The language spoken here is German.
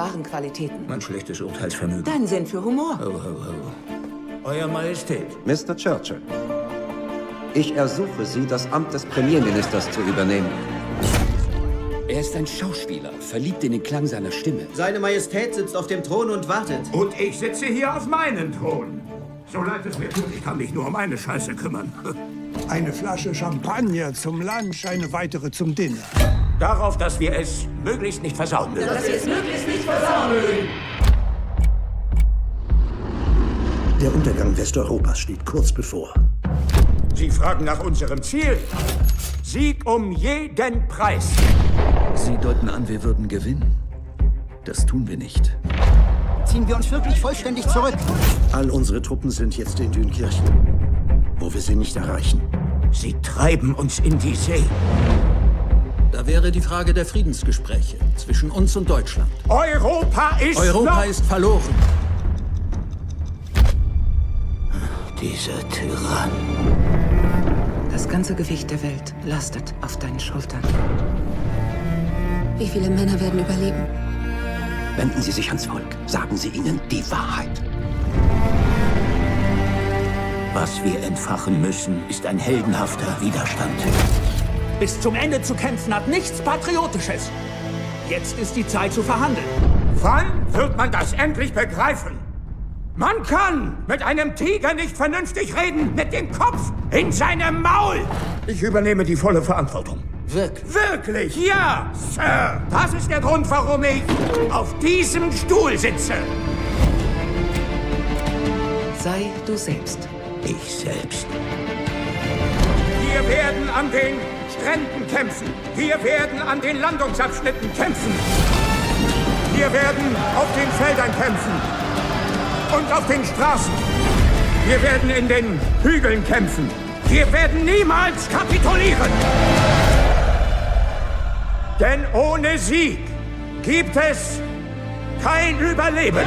wahren Qualitäten. Mein schlechtes Urteilsvermögen. Dein Sinn für Humor. Ho, ho, ho. Euer Majestät. Mr. Churchill, ich ersuche Sie, das Amt des Premierministers zu übernehmen. Er ist ein Schauspieler, verliebt in den Klang seiner Stimme. Seine Majestät sitzt auf dem Thron und wartet. Und ich sitze hier auf meinem Thron. So leid es mir tut, ich kann mich nur um eine Scheiße kümmern. Eine Flasche Champagner zum Lunch, eine weitere zum Dinner. Darauf, dass wir es möglichst nicht versauen mögen. Dass wir es möglichst nicht versauen mögen. Der Untergang Westeuropas steht kurz bevor. Sie fragen nach unserem Ziel. Sieg um jeden Preis. Sie deuten an, wir würden gewinnen. Das tun wir nicht. Ziehen wir uns wirklich vollständig zurück. All unsere Truppen sind jetzt in Dünkirchen, wo wir sie nicht erreichen. Sie treiben uns in die See. Da wäre die Frage der Friedensgespräche zwischen uns und Deutschland. Europa ist Europa noch... ist verloren. Dieser Tyrann. Das ganze Gewicht der Welt lastet auf deinen Schultern. Wie viele Männer werden überleben? Wenden Sie sich ans Volk. Sagen Sie ihnen die Wahrheit. Was wir entfachen müssen, ist ein heldenhafter Widerstand. Bis zum Ende zu kämpfen hat nichts Patriotisches. Jetzt ist die Zeit zu verhandeln. Wann wird man das endlich begreifen? Man kann mit einem Tiger nicht vernünftig reden, mit dem Kopf in seinem Maul. Ich übernehme die volle Verantwortung. Wirklich? Wirklich, ja, Sir. Das ist der Grund, warum ich auf diesem Stuhl sitze. Sei du selbst. Ich selbst. Wir werden an den Stränden kämpfen. Wir werden an den Landungsabschnitten kämpfen. Wir werden auf den Feldern kämpfen. Und auf den Straßen. Wir werden in den Hügeln kämpfen. Wir werden niemals kapitulieren. Denn ohne Sieg gibt es kein Überleben.